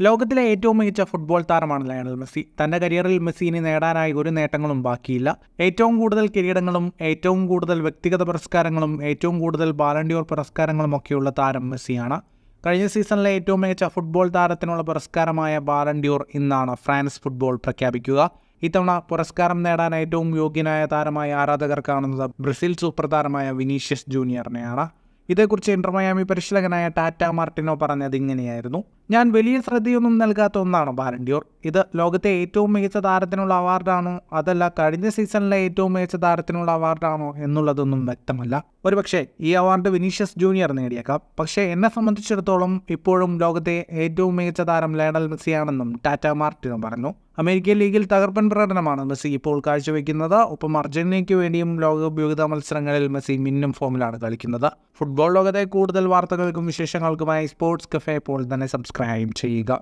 ലോകത്തിലെ ഏറ്റവും മികച്ച ഫുട്ബോൾ താരമാണ് ലയണൽ മെസ്സി. തന്റെ കരിയറിൽ മെസ്സിന് നേടാനായി ഒരു നേട്ടങ്ങളും ബാക്കിയില്ല. ഏറ്റവും കൂടുതൽ കിരീടങ്ങളും ഏറ്റവും കൂടുതൽ വ്യക്തിഗത പുരസ്കാരങ്ങളും ഏറ്റവും കൂടുതൽ ബാലൻഡിയോർ പുരസ്കാരങ്ങളും ഒക്കെയുള്ള താരം മെസ്സിയാണ്. കഴിഞ്ഞ സീസണിലെ ഏറ്റവും മികച്ച ഫുട്ബോൾ താരത്തിനുള്ള പുരസ്കാരമായ ബാലൻഡിയോർ ഇന്നാണ് ഫ്രാൻസ് ഫുട്ബോൾ പ്രഖ്യാപിക്കുക. ഇത്തവണ പുരസ്കാരം നേടാൻ ഏറ്റവും യോഗ്യനായ താരമായ ആരാധകർ കാണുന്നത് ബ്രസീൽ സൂപ്പർ താരമായ വിനീഷ്യസ് ജൂനിയറിനെയാണ്. ഇതേക്കുറിച്ച് ഇന്റർമയാമി പരിശീലകനായ ടാറ്റ മാർട്ടിനോ പറഞ്ഞത് ഇങ്ങനെയായിരുന്നു. ഞാൻ വലിയ ശ്രദ്ധയൊന്നും നൽകാത്ത ഒന്നാണ് ബാലൻഡിയോർ. ഇത് ലോകത്തെ ഏറ്റവും മികച്ച താരത്തിനുള്ള അവാർഡാണോ. അതല്ല കഴിഞ്ഞ സീസണിലെ ഏറ്റവും മികച്ച താരത്തിനുള്ള അവാർഡാണോ എന്നുള്ളതൊന്നും വ്യക്തമല്ല. ഒരുപക്ഷെ ഈ അവാർഡ് വിനീഷ്യസ് ജൂനിയർ നേടിയേക്കാം. പക്ഷേ എന്നെ സംബന്ധിച്ചിടത്തോളം ഇപ്പോഴും ലോകത്തെ ഏറ്റവും മികച്ച താരം ലയണൽ മെസ്സിയാണെന്നും ടാറ്റ മാർട്ടിനോ പറഞ്ഞു. അമേരിക്കൻ ലീഗിൽ തകർപ്പൻ പ്രകടനമാണ് മെസ്സി ഇപ്പോൾ കാഴ്ചവെക്കുന്നത്. ഒപ്പം അർജന്റീനയ്ക്ക് വേണ്ടിയും ലോകകപ്പ് യോഗ്യതാ മത്സരങ്ങളിൽ മെസ്സി മിന്നും ഫോമിലാണ് കളിക്കുന്നത്. ഫുട്ബോൾ ലോകത്തെ കൂടുതൽ വാർത്തകൾക്കും വിശേഷങ്ങൾക്കുമായി സ്പോർട്സ് കഫേ പോൾ തന്നെ സബ്സ്ക്രൈബ് ചെയ്യുക.